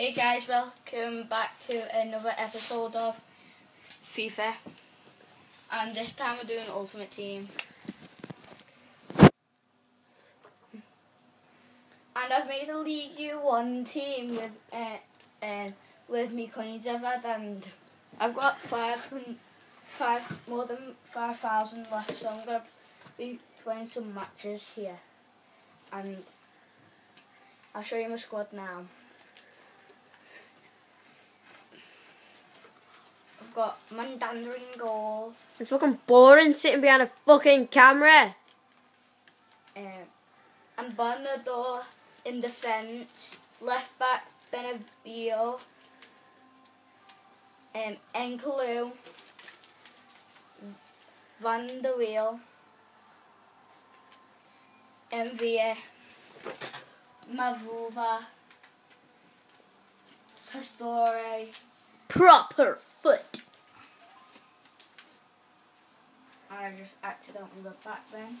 Hey guys, welcome back to another episode of FIFA. And this time we're doing Ultimate Team. And I've made a Ligue 1 team with uh, uh, with me coins I've had and I've got five, five more than 5,000 left so I'm going to be playing some matches here. And I'll show you my squad now. I've got Mandanda in goal. It's fucking boring sitting behind a fucking camera. Um, and Bonador in defence. Left back Benabio. Um, Nkoulou. Van der Wiel. Envia. Mavuba. Pastore. Proper foot. I just accidentally got back then.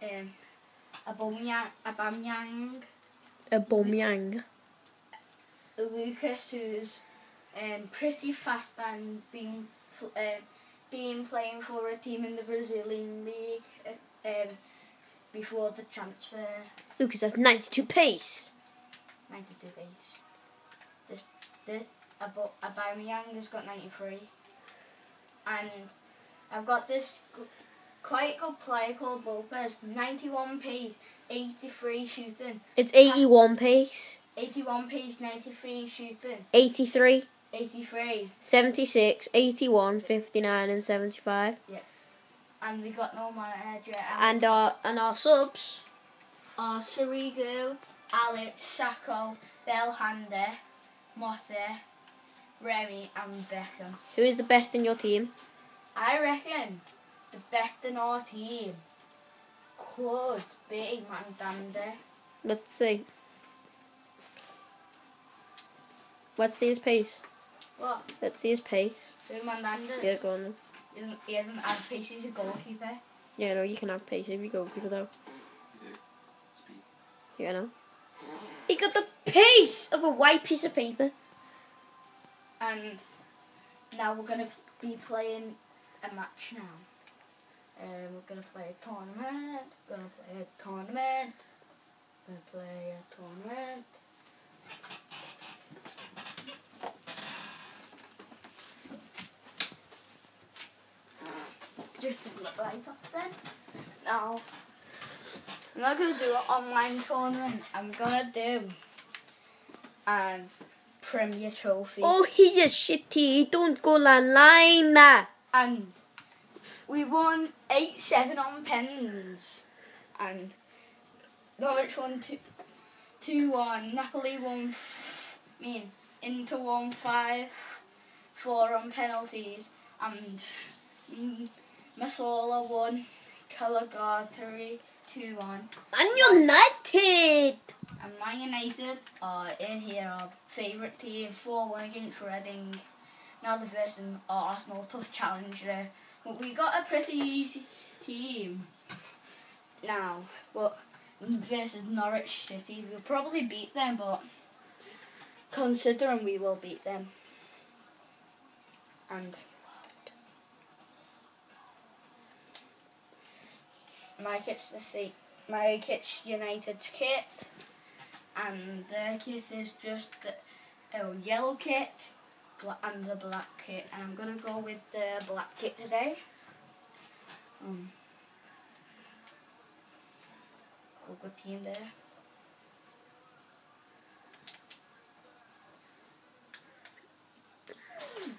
Um, Aubameyang, A Aubameyang. Lucas, who's um, pretty fast and been pl- um, been playing for a team in the Brazilian league uh, um, before the transfer. Lucas has 92 pace. 92 base. This, this Aubameyang has got 93. And I've got this quite good player called Lopez, 91 pace, 83 shooting, It's 81 pace. 81 pace, 93 shooting, 83, 83. 76, 81, 59 and 75. And we got no manager. And our and our subs. are Sirigu, Alex, Sakho, Belhanda, Motta, Remy, and Beckham. Who is the best in your team? I reckon the best in our team could be Mandanda. Let's see. Let's see his pace. What? Let's see his pace. Who Mandanda? Yeah, go on then. He doesn't, he hasn't had pace, he's a goalkeeper. Yeah, no, you can have pace if you go people though. Speed. Yeah, no. He got the piece of a white piece of paper. And now we're going to be playing a match now. Um, we're going to play a tournament. We're going to play a tournament. We're going to play a tournament. Just to look like that then. Now, I'm not going to do an online tournament. I'm going to do an Premier Trophy. Oh, he's a shitty. Don't go online. nah. and we won eight seven on pens, and Norwich won two two one. Napoli won. F- I mean, Inter won five four on penalties, and mm, Masola won. Cagliari two one. Man United. And Man United are in here, our favourite team, 4 1 against Reading. Now they're facing uh, Arsenal, tough challenge there. But we got a pretty easy team now. But versus Norwich City, we'll probably beat them, but considering we will beat them. And my kit's the same. My kit's United's kit and the kit is just a yellow kit and the black kit and I'm gonna go with the black kit today. Um, go good team there.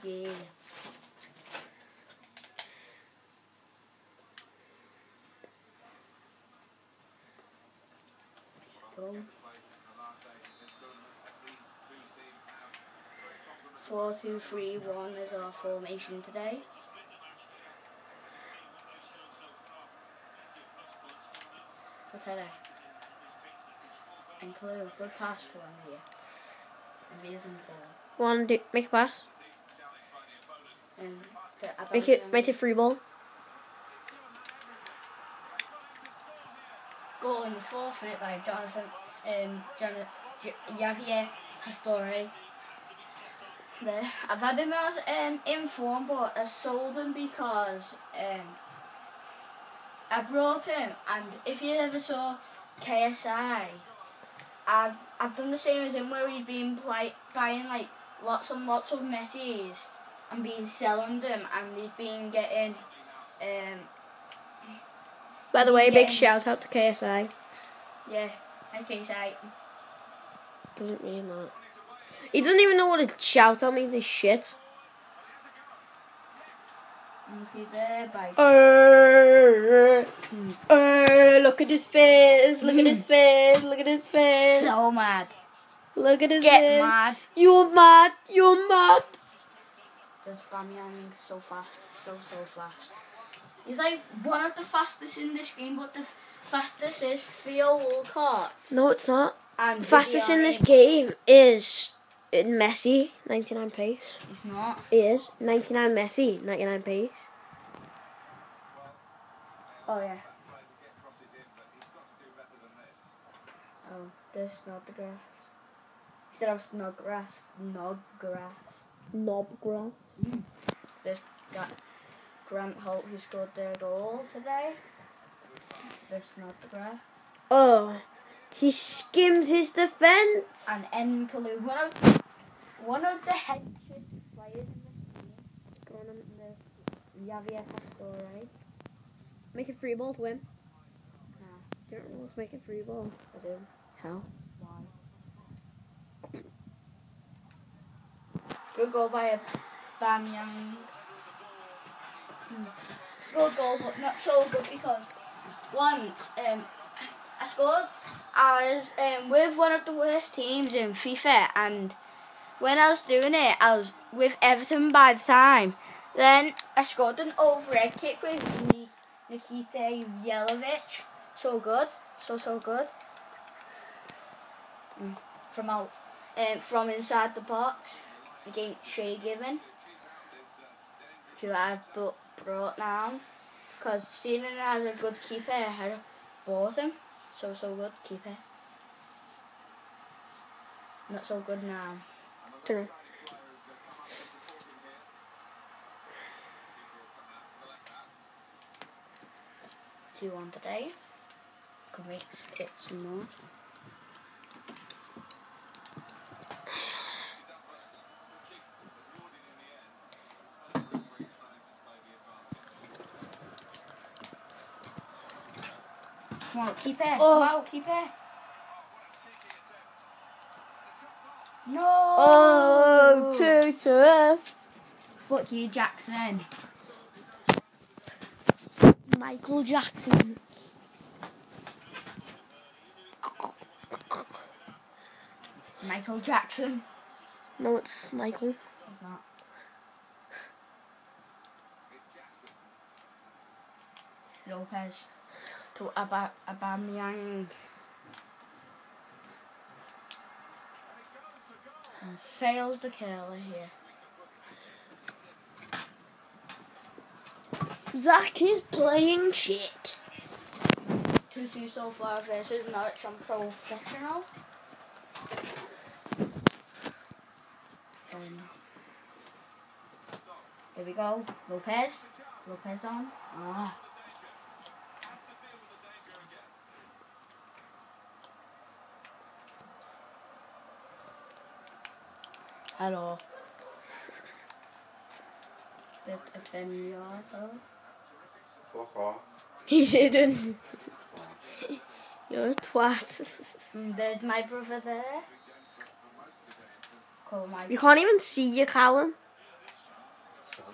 Yeah. Go. Four, two, three, one is our formation today. What's that? And Clue, good pass to him here. And ball. One, do, make a pass. Make it, make it free ball. Goal in the fourth minute by Jonathan um, J- Javier Pastore. There, I've had him as um, in form, but I sold him because um, I brought him, and if you ever saw KSI, I've I've done the same as him, where he's been play, buying like lots and lots of Messi's and been selling them, and he's been getting um, By the way, big shout out to KSI. yeah, KSI. Doesn't mean that. He doesn't even know what a shout out means. Is shit. There by Uh, uh, look at his face. Look at his face. Look at his face. so mad. Look at his Get face. mad. You're mad. You're mad. Does Bamyang so fast, so so fast. He's like one of the fastest in this game, but the f- fastest is Theo Walcott. No, it's not. And Fastest in this game is Messi, 99 pace. He's not. He is 99 Messi, 99 pace. Oh yeah. Oh, there's Snodgrass. Instead of Snodgrass, Snodgrass. Knobgrass. Mm. There's got Grant Holt who scored their goal today. There's Snodgrass. Oh, he skims his defense. And Nkoulou, one of one of the headship players in this team. Go on, The Javier Pastore. Make a free ball to win. Nah, Don't know make a free ball. I do. How? Why? Good goal by a Bamyang. Good goal, but not so good because once um, I scored, I was um, with one of the worst teams in FIFA, and when I was doing it, I was with Everton by the time. Then I scored an overhead kick with Nikita Jelavic. So good, so so good. Mm. From out, um, from inside the box against Shay Given, who I brought, brought down. Because seeing him as a good keeper, I had both him. So, so good keeper. Not so good now. Two on today. Can make it some more. Come on, keep it. Oh. Come on, keep it. No. Oh, two to Fuck you, Jackson. Michael Jackson. Michael Jackson. No, it's Michael. He's not. Lopez to Aba Aubameyang. And fails the curler here. Zach is playing shit. Two two so far versus Norwich on professional. Um, here we go. Lopez. Lopez on. Ah. Hello. Bit of Benyato. Fuck off. He didn't. You're a twat. There's my brother there. Call my You can't even see you, Callum. Son,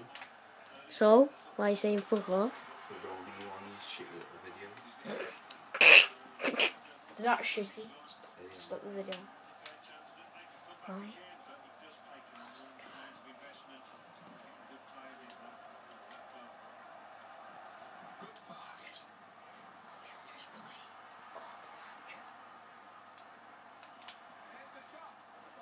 So, why are you saying fuck off? we're rolling you on these shit little videos. They're not shitty. Stop, stop the video. Why?